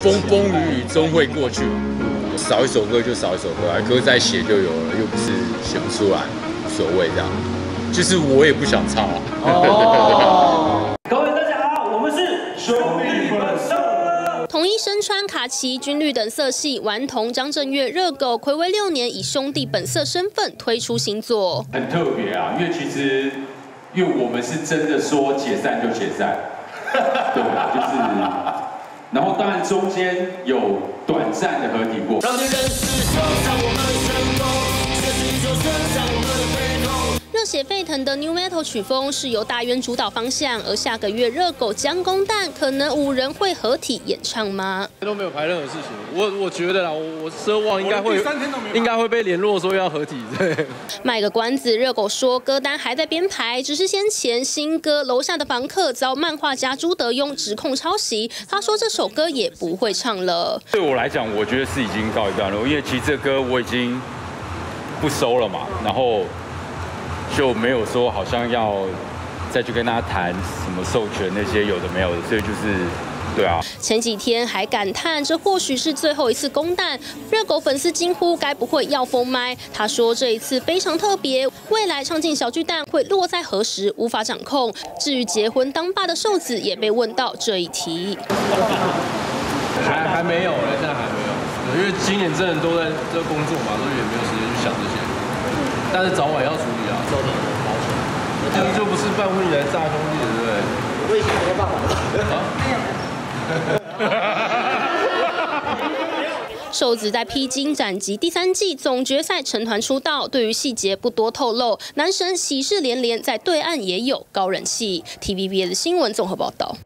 风风雨雨终会过去，少一首歌就少一首歌，歌再写就有了，又不是写不出来，无所谓这样。就是我也不想唱啊。哦，各位大家好，我们是兄弟本色。统一身穿卡其、军绿等色系，顽童张震岳热狗暌违六年，以兄弟本色身份推出新作，很特别啊，因为其实因为我们是真的说解散就解散，对，就是。然后当然中间有短暂的合体过。让你认识就像我们血沸腾的 New Metal 曲风是由大渊主导方向，而下个月热狗将公蛋，可能五人会合体演唱吗？都没有排任何事情，我我觉得啦，我我奢望应该会应该会被联络说要合体。对，卖个关子，热狗说歌单还在编排，只是先前新歌《楼下的房客》遭漫画家朱德庸指控抄袭，他说这首歌也不会唱了。对我来讲，我觉得是已经告一段落，因为其实这歌我已经不收了嘛，然后。就没有说好像要再去跟他谈什么授权那些有的没有的，所以就是对啊。前几天还感叹这或许是最后一次公蛋，热狗粉丝惊呼该不会要封麦？他说这一次非常特别，未来唱进小巨蛋会落在何时无法掌控。至于结婚当爸的瘦子也被问到这一题，还还没有，现在还没有，因为今年真的都在这工作嘛，所以也没有时间去想这些。但是早晚要处理啊，早点保险。这就不是办婚礼来炸兄弟，对不对？我已经没有办法。瘦子在《披荆斩棘》第三季总决赛成团出道，对于细节不多透露。男神喜事连连，在对岸也有高人气。TVBS 新闻综合报道。